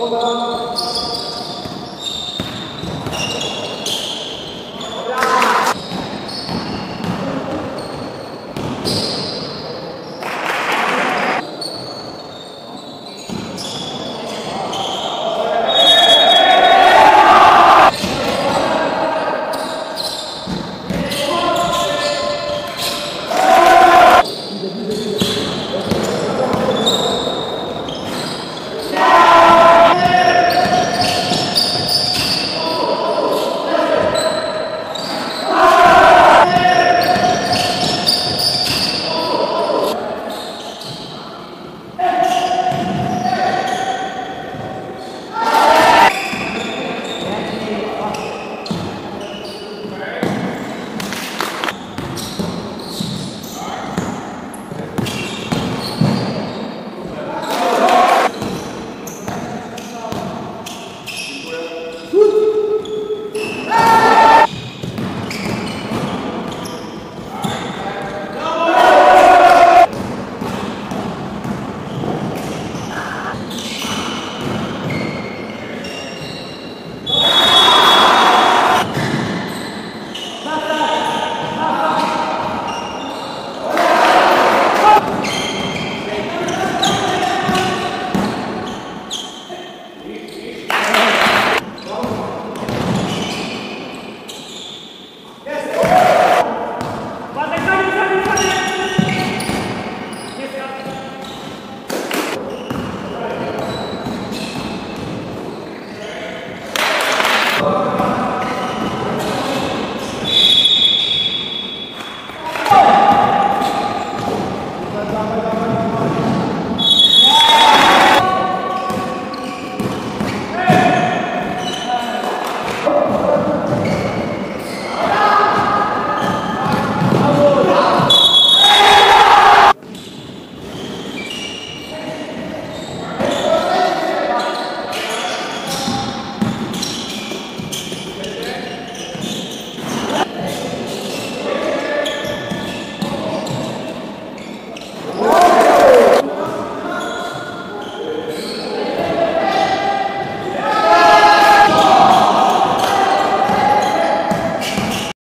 Well done. Love.